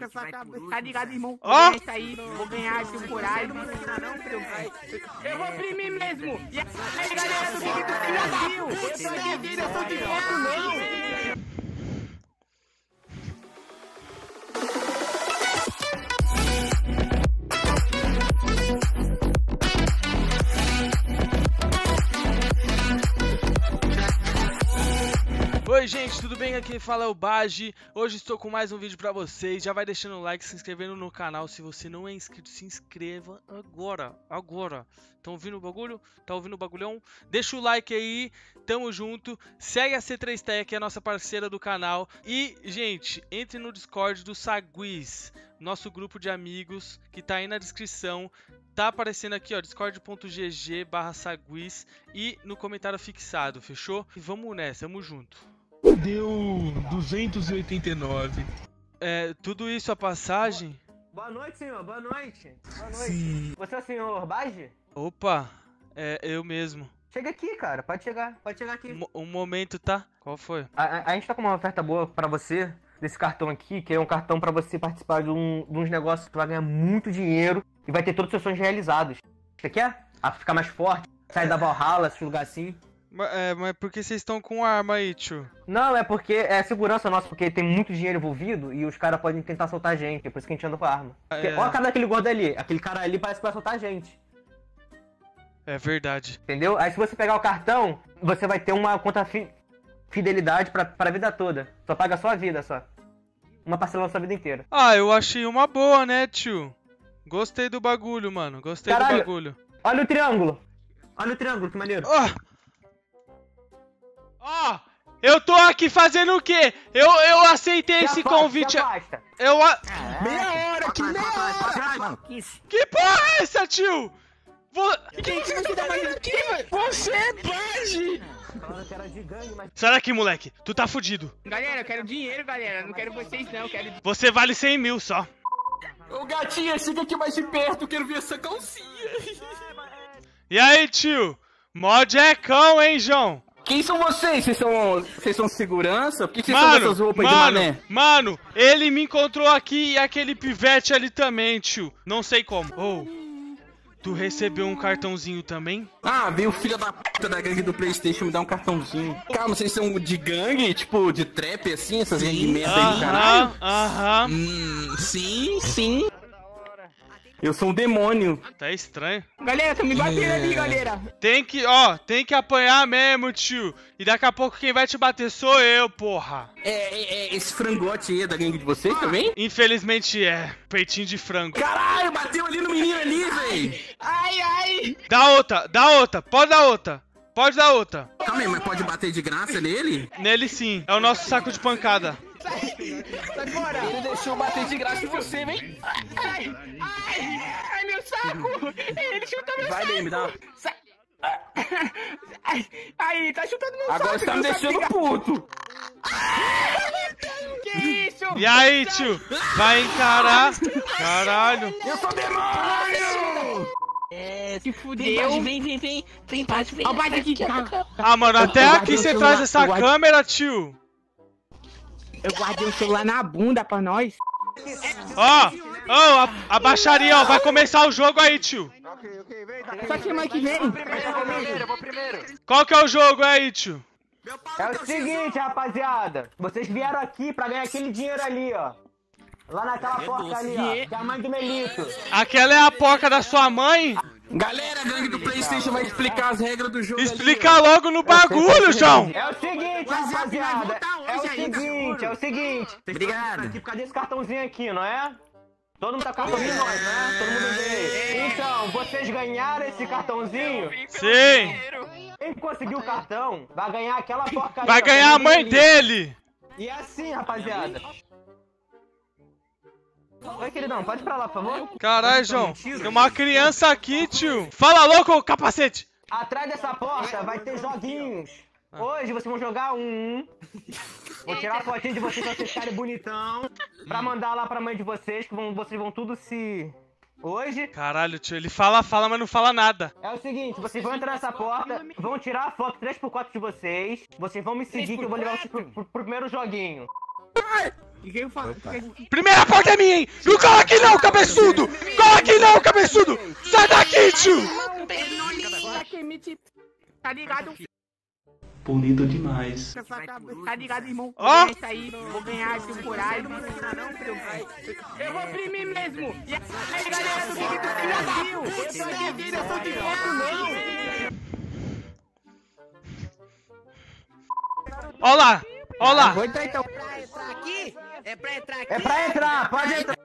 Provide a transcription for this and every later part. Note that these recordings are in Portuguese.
essa cabeça. Tá ligado, irmão? Ó. Vou ganhar isso aí, vou ganhar esse coragem. Eu vou imprimir mesmo. E aí, galera do Big do Brasil, eu sou de eu sou de foto, não. Oi gente, tudo bem? Aqui fala é o Baji. Hoje estou com mais um vídeo pra vocês. Já vai deixando o like, se inscrevendo no canal. Se você não é inscrito, se inscreva agora, agora. Estão ouvindo o bagulho? Tá ouvindo o bagulhão? Deixa o like aí, tamo junto. Segue a C3 Tech, é a nossa parceira do canal. E, gente, entre no Discord do Saguiz, nosso grupo de amigos que tá aí na descrição. Tá aparecendo aqui, ó, discord.gg barra saguiz e no comentário fixado, fechou? E vamos nessa, tamo junto. Deu 289. É, tudo isso a passagem? Boa noite, senhor. Boa noite. Boa noite. Sim. Você é o senhor Baji? Opa, é eu mesmo. Chega aqui, cara. Pode chegar. Pode chegar aqui. Mo- Um momento, tá? Qual foi? A, a- a gente tá com uma oferta boa pra você, desse cartão aqui, que é um cartão pra você participar de, um, de uns negócios que tu vai ganhar muito dinheiro e vai ter todos os seus sonhos realizados. Você quer? A ficar mais forte, sair da Valhalla, esse lugar assim. Ma- É, mas por que vocês estão com arma aí, tio? Não, é porque é segurança nossa, porque tem muito dinheiro envolvido e os caras podem tentar soltar a gente, é por isso que a gente anda com a arma. Porque, É. Olha a cara daquele gordo ali, aquele cara ali parece que vai soltar a gente. É verdade. Entendeu? Aí se você pegar o cartão, você vai ter uma conta fi- fidelidade pra, pra vida toda. Só paga a sua vida, só. Uma parcela da sua vida inteira. Ah, eu achei uma boa, né, tio? Gostei do bagulho, mano. Gostei do Caralho. bagulho. Olha o triângulo. Olha o triângulo, que maneiro. Ó! Ó! Eu tô aqui fazendo o quê? Eu, eu aceitei Se esse convite. Eu. a- Meia hora, que meia hora! Que porra é essa, tio? Vo- que você tá fazendo aqui, velho? Você é! Falando que moleque. Tu tá fudido. Galera, eu quero dinheiro, galera. Não quero vocês, não. Eu quero Você vale 100 mil só. Ô gatinha, chega aqui mais de perto, eu quero ver essa calcinha! E aí, tio? Mó jecão, hein, João? Quem são vocês? Vocês são, vocês são segurança? Por que vocês são Mano, dessas roupas de mano, mané? mano, ele me encontrou aqui e aquele pivete ali também, tio. Não sei como. Ô, tu recebeu um cartãozinho também? Ah, veio o filho da puta da gangue do Playstation me dar um cartãozinho. Calma, vocês são de gangue? Tipo, de trap assim? Essas gangues de merda aí do caralho? Aham, aham. Hum, sim, sim. Eu sou um demônio. Tá estranho. Galera, tá me batendo ali, galera. Tem que, ó, tem que apanhar mesmo, tio. E daqui a pouco quem vai te bater sou eu, porra. É, é, é, esse frangote aí é da gangue de vocês também? Infelizmente é. Peitinho de frango. Caralho, bateu ali no menino ali, véi! Ai, ai. Dá outra, dá outra. Pode dar outra. Pode dar outra. Calma aí, mas pode bater de graça nele? Nele sim. É o nosso saco de pancada. Sai fora. Ele deixou bater de graça em você, vem! Ai, ai. Ai, meu saco. Ele chutou meu Vai, saco. daí, me dá uma... Sai. Ai, ai, tá chutando meu Agora saco. você tá me deixando puto! Que isso? E aí, tio? Vai encarar? Caralho. Eu sou demônio! É, se fudeu. Vem, vem, vem. Vem, Baji, vem. Ó, o Baji aqui. Ah, mano, até aqui você traz essa câmera, tio. Eu guardei o celular na bunda pra nós. Ó, ó, a, a baixaria, ó. Vai começar o jogo aí, tio. Só semana que vem. Qual que é o jogo aí, tio? É o seguinte, rapaziada. Vocês vieram aqui pra ganhar aquele dinheiro ali, ó. Lá naquela porta ali, ó. Que é a mãe do Melito. Aquela é a porca da sua mãe? Galera, a gangue do Playstation vai explicar as regras do jogo Explica logo no bagulho, João. É o seguinte, rapaziada. É o seguinte, é o seguinte. Obrigado. Aqui por causa desse cartãozinho aqui, não é? Todo mundo tá com cartãozinho nós, né? Todo mundo veio. Então, vocês ganharam esse cartãozinho. Sim. Quem conseguiu o cartão vai ganhar aquela porcaria. Vai ganhar a mãe dele. E é assim, rapaziada. Oi, queridão, pode ir pra lá, por favor. Caralho, João. Tem uma criança aqui, tio. Fala louco, capacete. Atrás dessa porta vai ter joguinhos. Hoje vocês vão jogar um. Vou tirar a fotinha de vocês pra vocês ficarem bonitão. Pra mandar lá pra mãe de vocês, que vão, vocês vão tudo se. Hoje Caralho, tio. Ele fala, fala, mas não fala nada. é o seguinte: vocês vão entrar nessa porta, vão tirar a foto 3x4 de vocês. Vocês vão me seguir que eu vou levar vocês pro, pro- pro primeiro joguinho. Falo? Primeira porta é minha, hein? Não cola aqui não, cabeçudo! Cola aqui não, cabeçudo! Sai daqui, tio! Tá ligado? Punido demais. Tá ligado, irmão? Ó. Aí, vou ganhar esse coragem. Eu vou oprimir mesmo. E aí, galera do Big do Filho da Rio, eu tô aqui vindo, eu sou de perto, não. Ó lá, ó lá. Vou entrar então. É pra entrar aqui? É pra entrar, pode entrar.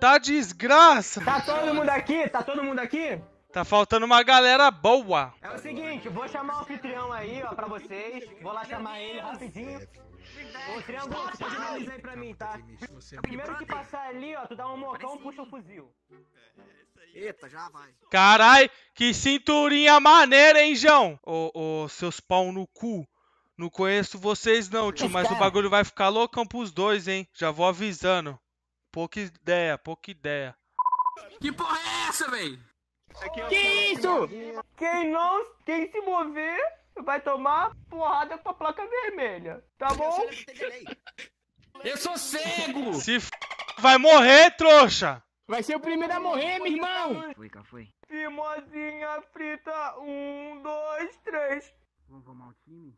Tá desgraça. Tá todo mundo aqui? Tá todo mundo aqui? Tá faltando uma galera boa. É o seguinte, vou chamar o anfitrião aí, ó, pra vocês. Vou lá chamar ele rapidinho. Ô, Triângulo, tu pode analisar aí pra mim, tá? Primeiro que passar ali, ó, tu dá um mocão, puxa o fuzil. Eita, já vai. Carai, que cinturinha maneira, hein, João? Ô, ô, seus pau no cu. Não conheço vocês não, tio, mas o bagulho vai ficar loucão pros dois, hein? Já vou avisando. Pouca ideia, pouca ideia. Que porra é essa, véi? Que isso? Quem não, quem se mover, vai tomar porrada com a placa vermelha, tá bom? Eu sou cego! Se f... vai morrer, trouxa! Vai ser o primeiro a morrer, meu irmão. Foi, cá foi. Mimosinha frita, um, dois, três. Vamos formar o time?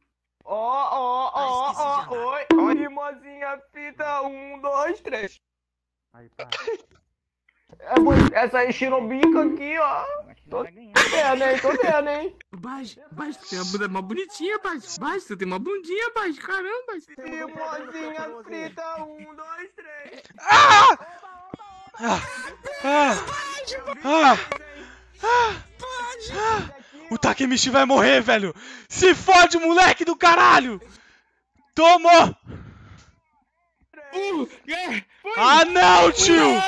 Ó, ó, ó, esqueci ó, oi. Mimosinha frita, um, dois, três. Aí, pá. É, essa aí Shinobica aqui, ó. Tô vendo, hein? Tô vendo, hein? Baixo, baixo, tu tem uma bunda mó bonitinha, baixo. Baixo, tu tem uma bundinha, baixo. Caramba, Mimosinha frita, um, dois, três. Ah! Ah! Ah! Ah! O Takemichi vai morrer, velho! Se fode, moleque do caralho! Tomou! Uh, é, foi. Ah não, tio!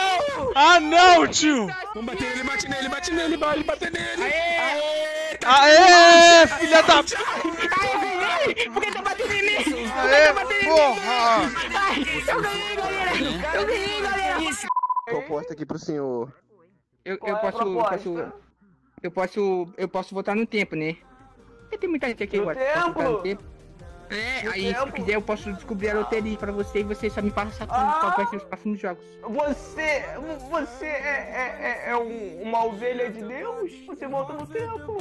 Ah não, tio! Vamos bater nele, bate nele, bate nele, vai bater nele. Aê! Aê, filha da... Aê, ganhei! Por que tá batendo em mim? Por que Aê, tá batendo em mim? porra! Ai, eu ganhei, galera! Eu ganhei, galera! proposta aqui pro senhor. Eu, eu é posso, proposta? posso. Eu posso. Eu posso votar no tempo, né? Porque tem muita gente aqui agora. Votar no tempo? É, No aí se tempo? quiser eu posso descobrir a loteria pra você e você só me passa Ah! qual vai ser os próximos jogos. Você. Você é, é, é, é um- uma ovelha de Deus? Você volta no tempo.